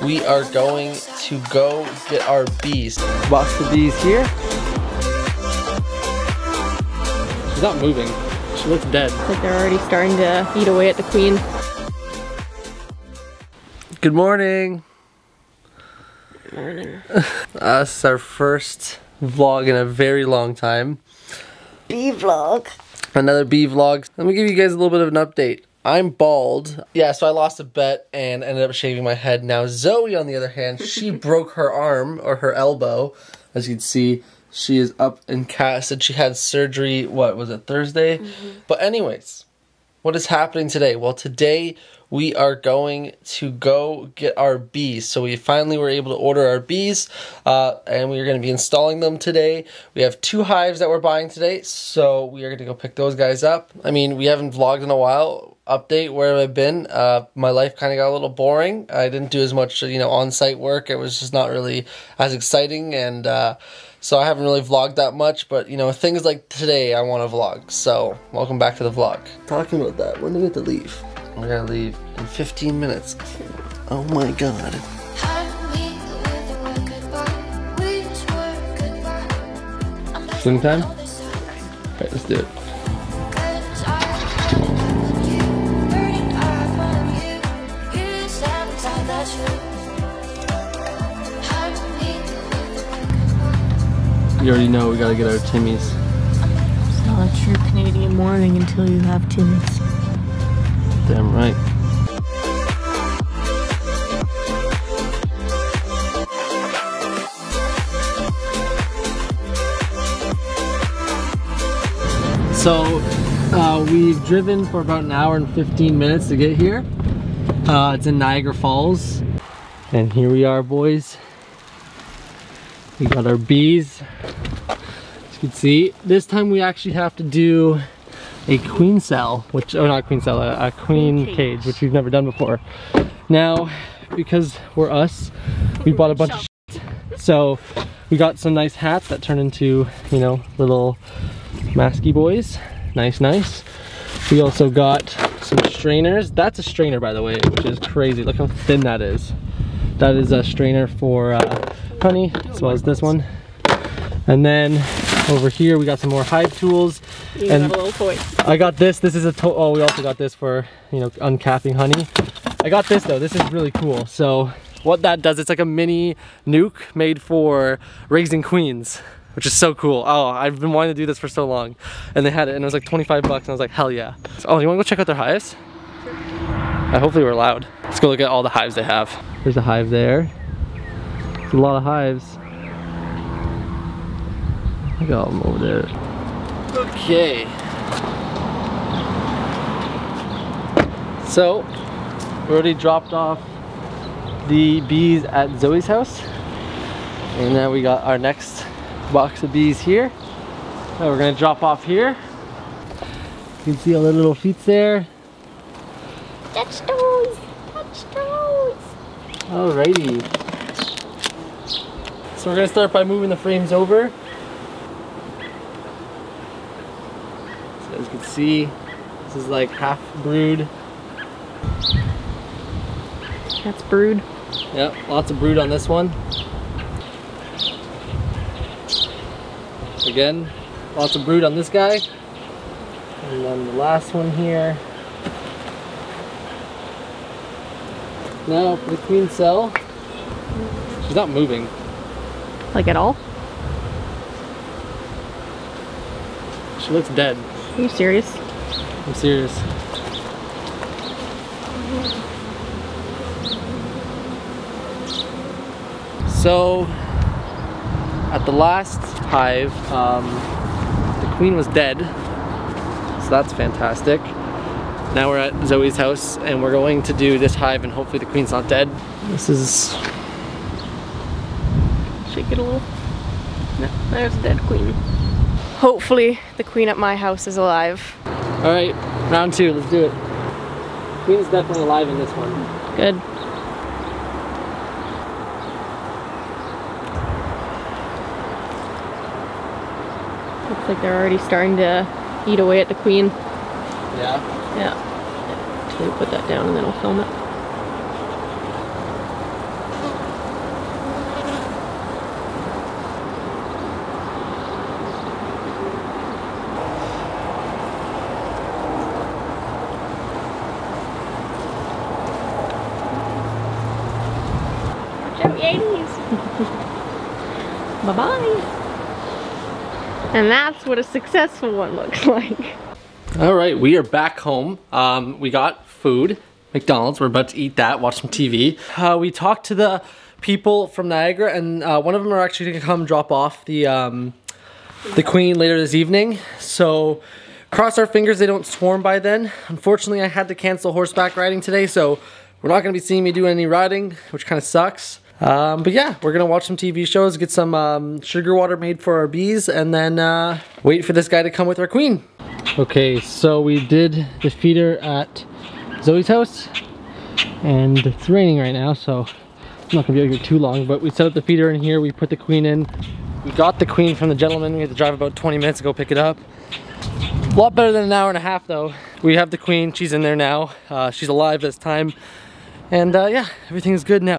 We are going to go get our bees. Box of bees here. She's not moving. She looks dead. Like they're already starting to eat away at the queen. Good morning. Morning. Uh, this is our first vlog in a very long time. Bee vlog. Another bee vlog. Let me give you guys a little bit of an update. I'm bald. Yeah, so I lost a bet and ended up shaving my head. Now Zoe, on the other hand, she broke her arm or her elbow. As you can see, she is up in cast and she had surgery, what was it, Thursday? Mm-hmm. But anyways, what is happening today? Well, today we are going to go get our bees. So we finally were able to order our bees, uh, and we are going to be installing them today. We have two hives that we're buying today, so we are going to go pick those guys up. I mean, we haven't vlogged in a while. Update where have I been? Uh, my life kind of got a little boring. I didn't do as much, you know, on-site work. It was just not really as exciting, and uh, so I haven't really vlogged that much. But you know, things like today, I want to vlog. So welcome back to the vlog. Talking about that, when do we have to leave? We're gonna leave in 15 minutes. Oh my god. Swim time? Alright, let's do it. You already know we gotta get our Timmy's. It's not a true Canadian morning until you have Timmy's. Damn right. So, uh, we've driven for about an hour and 15 minutes to get here. Uh, it's in Niagara Falls. And here we are, boys. We got our bees. As you can see, this time we actually have to do a queen cell, which, or not queen cell, a, a queen Queen cage. cage. which we've never done before. Now, because we're us, we bought a bunch of shit. So, we got some nice hats that turn into, you know, little masky boys. Nice, nice. We also got some strainers. That's a strainer, by the way, which is crazy. Look how thin that is. That is a strainer for uh, honey, as well as this one. And then over here, we got some more hive tools. You And- got a little toy. I got this. This is a to oh, we also got this for, you know, uncapping honey. I got this though. This is really cool. So what that does, it's like a mini nuc made for raising queens, which is so cool. Oh, I've been wanting to do this for so long. And they had it and it was like 25 bucks and I was like, hell yeah. So, oh, you wanna go check out their hives? Uh, hopefully we're allowed. Let's go look at all the hives they have. There's a hive there. There's a lot of hives. Look at all them over there. Okay. So, we already dropped off the bees at Zoe's house. And now we got our next box of bees here. Now we're gonna drop off here. You can see all the little feet there. Touch toes. Touch toes. Alrighty. So we're gonna start by moving the frames over. So as you can see, this is like half brood. That's brood. Yep, lots of brood on this one. Again, lots of brood on this guy. And then the last one here. Now for the queen cell. She's not moving. Like at all? She looks dead. Are you serious? I'm serious. So, at the last hive, um, the queen was dead. So that's fantastic. Now we're at Zoe's house and we're going to do this hive and hopefully the queen's not dead. This is, Shake it a little. No, there's a dead queen. Hopefully the queen at my house is alive. alright, round two, let's do it. Queen's definitely alive in this one. Good. Looks like they're already starting to eat away at the queen. Yeah. Yeah. So we put that down and then I'll film it. Bye-bye. And that's what a successful one looks like. All right, we are back home. Um, we got food, McDonald's. We're about to eat that, watch some TV. Uh, we talked to the people from Niagara, and uh, one of them are actually going to come drop off the um, the Queen later this evening. So cross our fingers they don't swarm by then. Unfortunately, I had to cancel horseback riding today, so we're not going to be seeing me do any riding, which kind of sucks. Um, but yeah, we're gonna watch some TV shows, get some um, sugar water made for our bees, and then uh, wait for this guy to come with our queen. Okay, so we did the feeder at Zoe's house, and it's raining right now, so I'm not gonna be to here too long, but we set up the feeder in here, we put the queen in. We got the queen from the gentleman, we had to drive about 20 minutes to go pick it up. A lot better than an hour and a half though. We have the queen, she's in there now. Uh, she's alive this time. And uh, yeah, everything's good now.